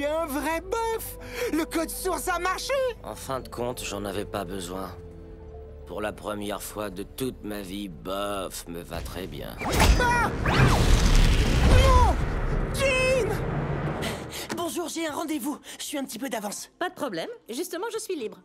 suis un vrai bœuf Le code source a marché En fin de compte, j'en avais pas besoin. Pour la première fois de toute ma vie, bof me va très bien. Ah Non Jean Bonjour, j'ai un rendez-vous. Je suis un petit peu d'avance. Pas de problème. Justement, je suis libre.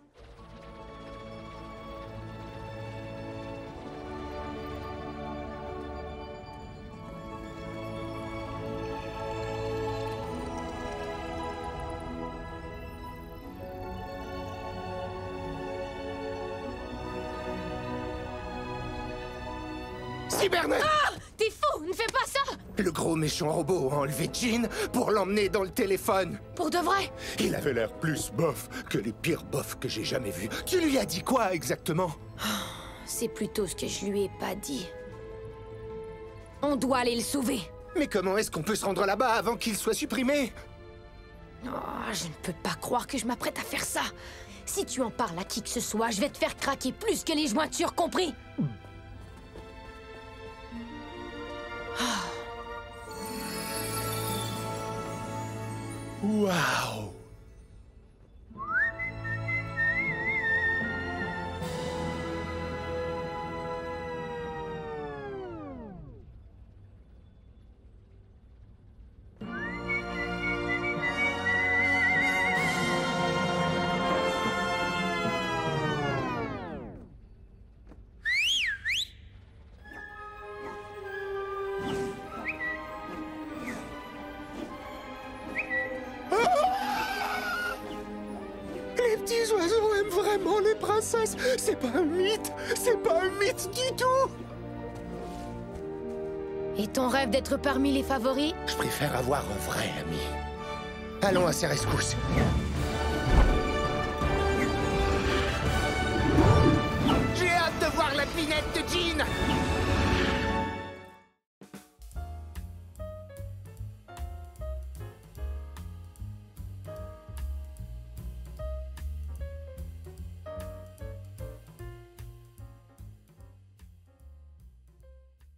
Cybernet Ah T'es fou Ne fais pas ça Le gros méchant robot a enlevé Jean pour l'emmener dans le téléphone. Pour de vrai Il avait l'air plus bof que les pires bofs que j'ai jamais vus. Tu lui as dit quoi exactement? C'est plutôt ce que je lui ai pas dit. On doit aller le sauver. Mais comment est-ce qu'on peut se rendre là-bas avant qu'il soit supprimé? Oh, je ne peux pas croire que je m'apprête à faire ça. Si tu en parles à qui que ce soit, je vais te faire craquer plus que les jointures, compris? Wow. C'est pas un mythe. C'est pas un mythe du tout. Et ton rêve d'être parmi les favoris? Je préfère avoir un vrai ami. Allons à ses rescousses. J'ai hâte de voir la pinette de Jean